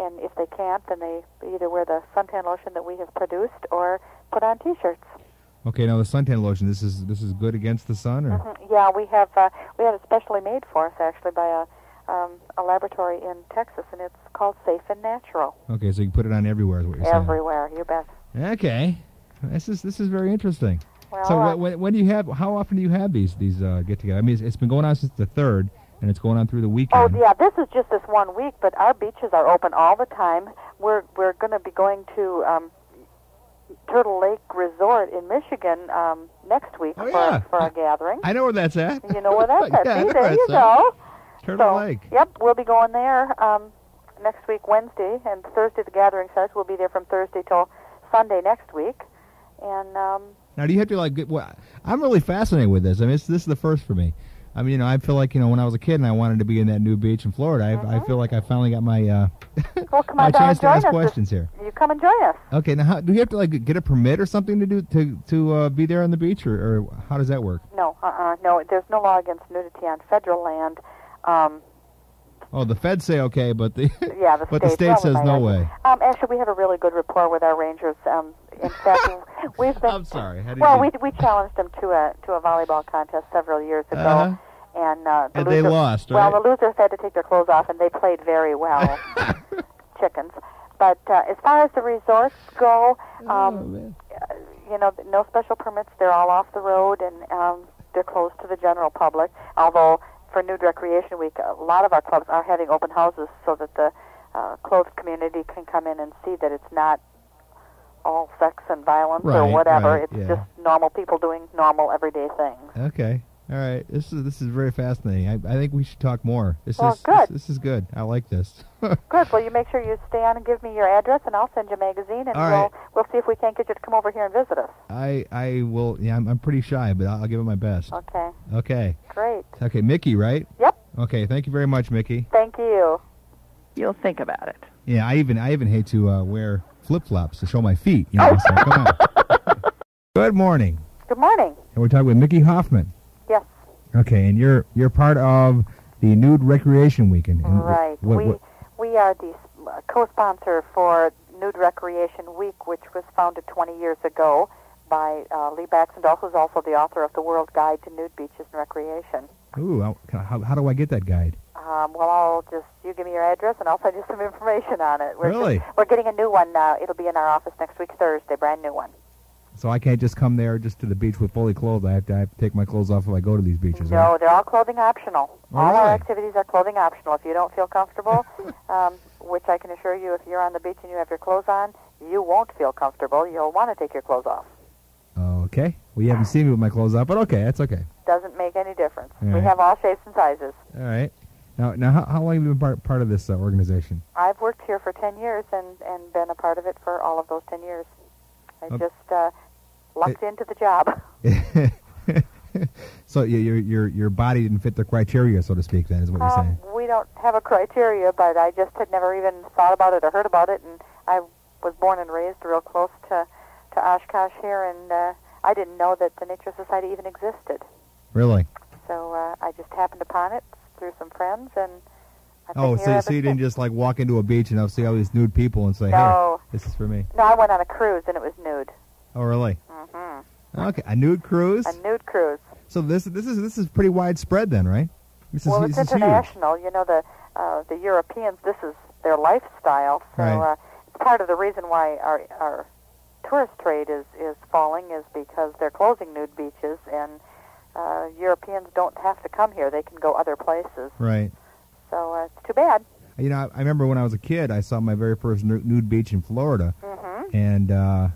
and if they can't, then they either wear the suntan lotion that we have produced or put on T-shirts. Okay, now the suntan lotion. This is this is good against the sun, or Mhm. Yeah, we have uh, we have it specially made for us actually by a um, a laboratory in Texas, and it's called Safe and Natural. okay, so you can put it on everywhere. Is what you're saying? Everywhere, you bet. Okay, this is this is very interesting. Well, so uh, when, when do you have? How often do you have these these uh, get together? I mean, it's, it's been going on since the third, and it's going on through the weekend. Oh yeah, this is just this one week, but our beaches are open all the time. We're we're going to be going to um, Turtle Lake Resort in Michigan um, next week Oh, for yeah. for a gathering. I know where that's at. You know where that's at? Yeah, See, there you at. go. Turtle so, Lake. Yep, we'll be going there um, next week, Wednesday, and Thursday the gathering starts. We'll be there from Thursday till Sunday next week, and um, Now, do you have to like? Get, well, I'm really fascinated with this. I mean, it's, this is the first for me. I mean, you know, I feel like you know when I was a kid and I wanted to be in that new beach in Florida. I, I feel like I finally got my uh, well, come my on chance to ask us. questions here. You come and join us. Okay, now how, do you have to like get a permit or something to do to to uh, be there on the beach, or, or how does that work? No, uh-uh, no. There's no law against nudity on federal land. Um, Oh, the feds say okay, but the yeah, the but the state, state says no way. Um, actually, we have a really good rapport with our rangers. Um, in fact, we've been. I'm sorry. Well, we we challenged them to a to a volleyball contest several years ago, Uh-huh. and uh, the And they lost, Well, the losers had to take their clothes off, and they played very well. Chickens. But uh, as far as the resorts go, Oh, um, uh, you know, no special permits. They're all off the road, and um, they're closed to the general public. Although for Nude Recreation Week, a lot of our clubs are having open houses so that the uh, clothed community can come in and see that it's not all sex and violence or whatever. right, it's yeah. just normal people doing normal everyday things. Okay. All right. This is this is very fascinating. I, I think we should talk more. This Well, is good. This, this is good. I like this. Good. Well, you make sure you stay on and give me your address, and I'll send you a magazine, and All we'll right. we'll see if we can't get you to come over here and visit us. I I will. Yeah, I'm, I'm pretty shy, but I'll, I'll give it my best. Okay. Okay. Great. Okay, Nikki, right? Yep. Okay. Thank you very much, Nikki. Thank you. You'll think about it. Yeah, I even I even hate to uh, wear flip flops to show my feet. You know, so come on. Good morning. Good morning. And we're talking with Nikki Hoffman. Okay, and you're you're part of the Nude Recreation Weekend. And Right. What, we what, we are the uh, co-sponsor for Nude Recreation Week, which was founded 20 years ago by uh, Lee Baxandall, who's also the author of the World Guide to Nude Beaches and Recreation. ooh, how, how, how do I get that guide? Um, well, I'll just you give me your address, and I'll send you some information on it. We're Really? Just, we're getting a new one now. It'll be in our office next week, Thursday. Brand new one. So I can't just come there just to the beach with fully clothed. I have to, I have to take my clothes off if I go to these beaches. No, right? they're all clothing optional. Oh, all our activities are clothing optional. If you don't feel comfortable, um, which I can assure you, if you're on the beach and you have your clothes on, you won't feel comfortable. You'll want to take your clothes off. Okay. Well, you haven't seen me with my clothes off, but okay, that's okay. Doesn't make any difference. All We right. have all shapes and sizes. All right. Now, now, how, how long have you been part, part of this uh, organization? I've worked here for 10 years and, and been a part of it for all of those 10 years. I Okay. just uh, lucked into the job. so your your your your body didn't fit the criteria, so to speak. Then is what you're Um, saying. we don't have a criteria, but I just had never even thought about it or heard about it, and I was born and raised real close to to Oshkosh here, and uh, I didn't know that the Naturist Society even existed. Really? So uh, I just happened upon it through some friends, and Oh, so, so you didn't just like walk into a beach and I'll see all these nude people and say, No. "Hey, this is for me." No, I went on a cruise, and it was nude. Oh, really? Hmm Okay, a nude cruise. A nude cruise. So this this is this is pretty widespread then, right? This is well, this it's is international. You know, the uh, the Europeans. This is their lifestyle. So Right. uh, it's part of the reason why our our tourist trade is is falling is because they're closing nude beaches, and uh, Europeans don't have to come here. They can go other places. Right. So uh, it's too bad. You know, I, I remember when I was a kid, I saw my very first nude beach in Florida, hmm and uh,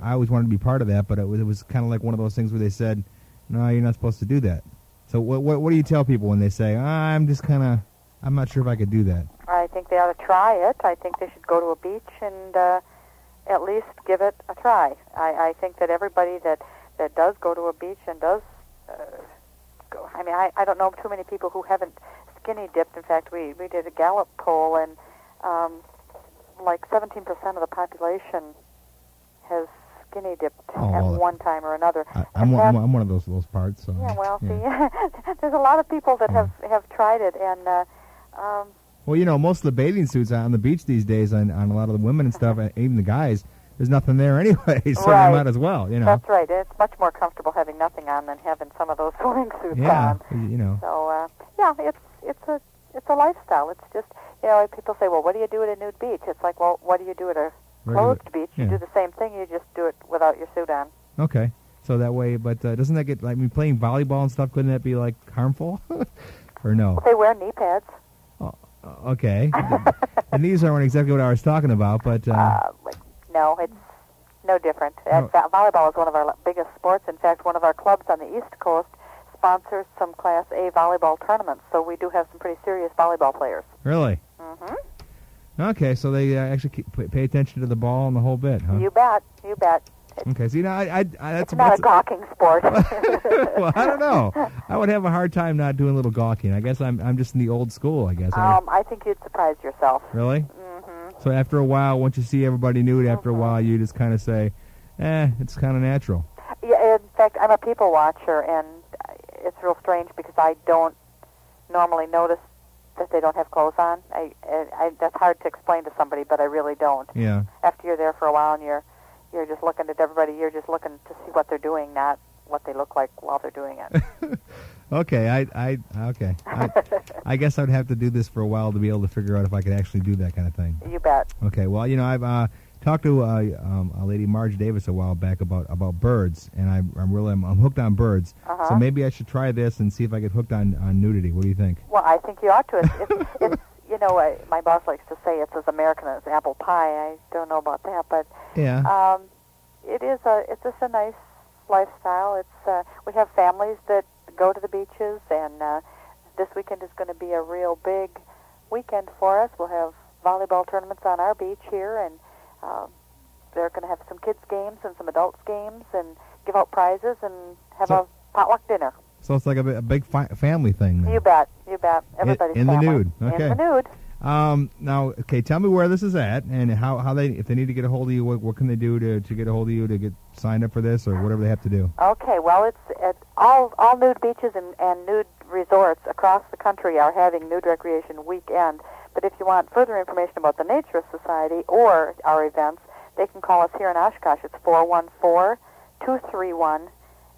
I- always wanted to be part of that, but it was it was kind of like one of those things where they said, "No, you're not supposed to do that." So what what, what do you tell people when they say, "Ah, "I'm just kind of, I'm not sure if I could do that"? I think they ought to try it. I think they should go to a beach and uh, at least give it a try. I, I think that everybody that that does go to a beach and does uh, go. I mean, I, I don't know too many people who haven't skinny dipped. In fact, we we did a Gallup poll and um, like 17% of the population has skinny dipped Oh, at well, one time or another. I, I'm, one, I'm, one of those those parts. So, yeah, well, see, there's a lot of people that have have tried it, and uh, um, Well, you know, most of the bathing suits on the beach these days, on, on a lot of the women and stuff, even the guys, there's nothing there anyway, so Right. you might as well, you know. That's right. It's much more comfortable having nothing on than having some of those swimming suits yeah, on. you know. So uh, yeah, it's it's a it's a lifestyle. It's just you know people say, well, what do you do at a nude beach? It's like, well, what do you do at a closed beach? You do the same thing. You just do it without your suit on. Okay. So that way, but uh, doesn't that get like I mean, playing volleyball and stuff? Couldn't that be like harmful, or no? They wear knee pads. Oh, okay. and these aren't exactly what I was talking about, but uh, Uh, like, no, it's no different. Uh, No. volleyball is one of our biggest sports. In fact, one of our clubs on the East Coast sponsors some Class A volleyball tournaments. So we do have some pretty serious volleyball players. really. Mm-hmm. Okay, so they uh, actually keep, pay- attention to the ball and the whole bit, huh? You bet. You bet. Okay. See, now I, I, I that's It's not that's, a gawking sport. well, I don't know. I would have a hard time not doing a little gawking. I guess I'm I'm just in the old school. I guess. I- um, I think you'd surprise yourself. really? Mm-hmm. So after a while, once you see everybody nude, after a Mhm. while, you just kind of say, "Eh, it's kind of natural." Yeah, in fact, I'm a people watcher, and it's real strange because I don't normally notice that they don't have clothes on. I, I, I that's hard to explain to somebody, but I really don't. Yeah. After you're there for a while and you're you're just looking at everybody, you're just looking to see what they're doing, not what they look like while they're doing it. Okay. I I okay. I, I guess I'd have to do this for a while to be able to figure out if I could actually do that kind of thing. you bet. Okay. Well, you know, I've uh, talked to uh, um, a lady, Marge Davis, a while back about about birds, and I, I'm really I'm, I'm hooked on birds. Uh-huh. So maybe I should try this and see if I get hooked on, on nudity. What do you think? Well, I think you ought to. It's, it's, it's you know, I, my boss likes to say it's as American as apple pie. I don't know about that, but Yeah. Um, it is a it's just a nice lifestyle. It's uh, we have families that go to the beaches, and uh, this weekend is going to be a real big weekend for us. We'll have volleyball tournaments on our beach here, and uh, they're going to have some kids games and some adults games, and give out prizes and have So- a potluck dinner. so it's like a, a big fi- family thing. then. You bet, you bet. Everybody's in the nude. Okay. In the nude. Um, now, okay, tell me where this is at and how, how they if they need to get a hold of you, what, what can they do to, to get a hold of you to get signed up for this or whatever they have to do? Okay, well, it's at all all nude beaches and, and nude resorts across the country are having nude recreation weekend. But if you want further information about the Naturist Society or our events, they can call us here in Oshkosh. It's four one four two three one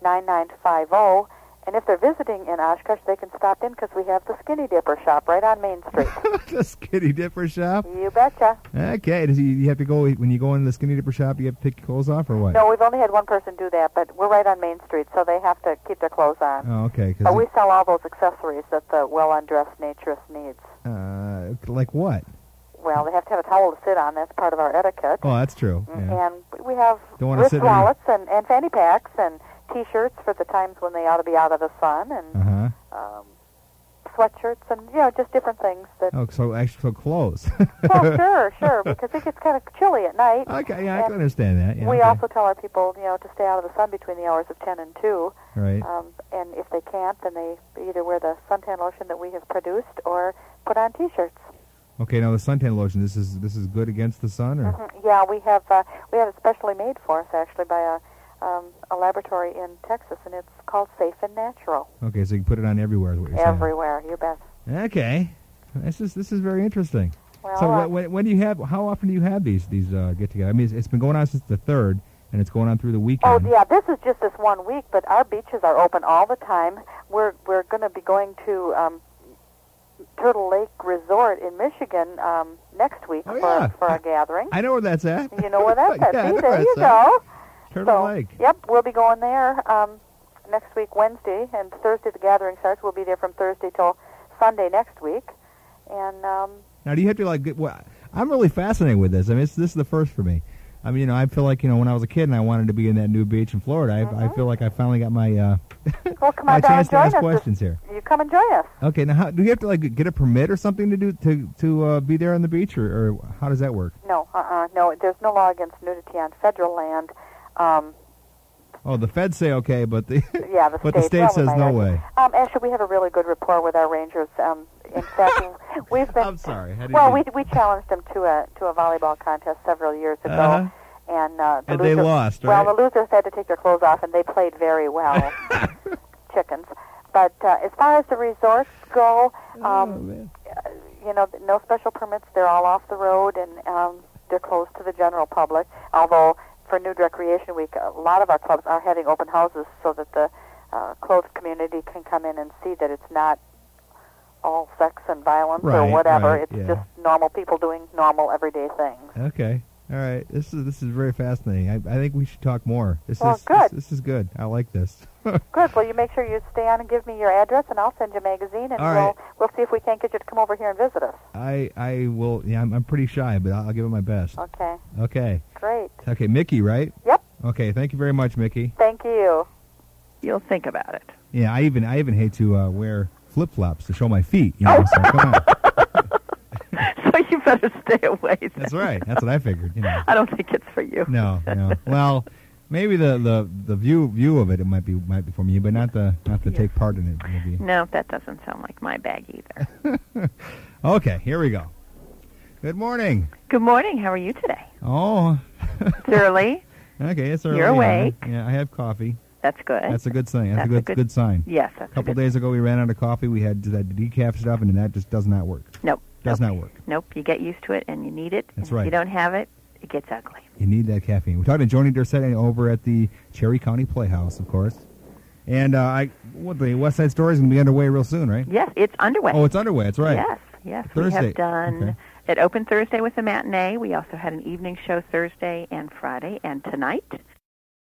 nine nine five zero. And if they're visiting in Oshkosh, they can stop in because we have the Skinny Dipper shop right on Main Street. the Skinny Dipper shop. you betcha. Okay, does he, you have to go when you go in the Skinny Dipper shop? You have to take your clothes off or what? No, we've only had one person do that, but we're right on Main Street, so they have to keep their clothes on. Oh, okay. But we sell all those accessories that the well-undressed naturist needs. uh, like what? Well, they have to have a towel to sit on. That's part of our etiquette. Oh, that's true. Yeah. And we have Don't wrist sit wallets and, and fanny packs and T-shirts for the times when they ought to be out of the sun and Uh huh. um, sweatshirts and you know just different things that. Oh, so actually, so clothes. Well, sure, sure, because it gets kind of chilly at night. okay, yeah, I can understand that. Yeah, we okay. also tell our people, you know, to stay out of the sun between the hours of 10 and 2. right. Um, and if they can't, then they either wear the suntan lotion that we have produced or put on T-shirts. Okay, now the suntan lotion. This is this is good against the sun, or Mhm. Yeah, we have uh, we have it specially made for us actually by a um, a laboratory in Texas, and it's called Safe and Natural. okay, so you can put it on everywhere. Is what you're saying. Everywhere, you bet. Okay, this is this is very interesting. Well, so uh, when, when, when do you have? How often do you have these these uh, get together? I mean, it's, it's been going on since the third, and it's going on through the weekend. oh yeah, this is just this one week, but our beaches are open all the time. We're we're going to be going to um, Turtle Lake Resort in Michigan um, next week Oh, for yeah. for a gathering. I know where that's at. You know where that's at? yeah, See, there you at. go. Turtle so, Lake. Yep, we'll be going there um, next week, Wednesday, and Thursday the gathering starts. We'll be there from Thursday till Sunday next week. And um, Now, do you have to like? Get, well, I'm really fascinated with this. I mean, it's, this is the first for me. I mean, you know, I feel like you know when I was a kid and I wanted to be in that new beach in Florida. I, I feel like I finally got my uh, well, come my on down chance to ask us. questions here. You come and join us. Okay, now how, do you have to like get a permit or something to do to to uh, be there on the beach, or, or how does that work? No, uh-uh, no. There's no law against nudity on federal land. Um, Oh, the feds say okay, but the yeah, the but the state, state well, says no way. Um, actually, we have a really good rapport with our rangers. Um, in fact, we've been I'm sorry. Well. We we challenged them to a to a volleyball contest several years ago, Uh-huh. and uh, the and they loser- lost, Well, the losers had to take their clothes off, and they played very well. Chickens. But uh, as far as the resorts go, oh, um, man. you know, no special permits. They're all off the road and um, they're closed to the general public. Although for Nude Recreation Week, a lot of our clubs are having open houses so that the uh, clothed community can come in and see that it's not all sex and violence or whatever. right, it's yeah. just normal people doing normal everyday things. Okay. All right. This is this is very fascinating. I, I think we should talk more. This Well, is good. This, this is good. I like this. Good. Well, you make sure you stay on and give me your address, and I'll send you a magazine, and All we'll we'll see if we can't get you to come over here and visit us. I I will. Yeah, I'm, I'm pretty shy, but I'll, I'll give it my best. Okay. Okay. Great. Okay, Nikki, right? Yep. Okay. Thank you very much, Nikki. Thank you. You'll think about it. Yeah, I even I even hate to uh, wear flip flops to show my feet. You know, so come on. so you better stay away. Then. That's right. That's what I figured. You know. I don't think it's for you. No, no. Well, maybe the, the, the view view of it it might be might be for me, but not the not to Yeah. take part in it. Maybe. No, that doesn't sound like my bag either. Okay, here we go. Good morning. Good morning. How are you today? Oh, It's early. okay. It's early. You're awake. Yeah, I have coffee. That's good. That's a good sign. That's, That's a a good good- good sign. yes, that's A couple a good. days ago, we ran out of coffee. We had that decaf stuff, and that just does not work. Nope. Does nope. not work. Nope. You get used to it, and you need it. That's right. If you don't have it, it gets ugly. You need that caffeine. We're talking to Joni Dorset over at the Cherry County Playhouse, of course. And uh, I, what the West Side Story is going to be underway real soon, right? Yes, it's underway. Oh, it's underway. That's right. Yes, yes. Thursday. We have done. Okay. It opened Thursday with a matinee. We also had an evening show Thursday and Friday, and tonight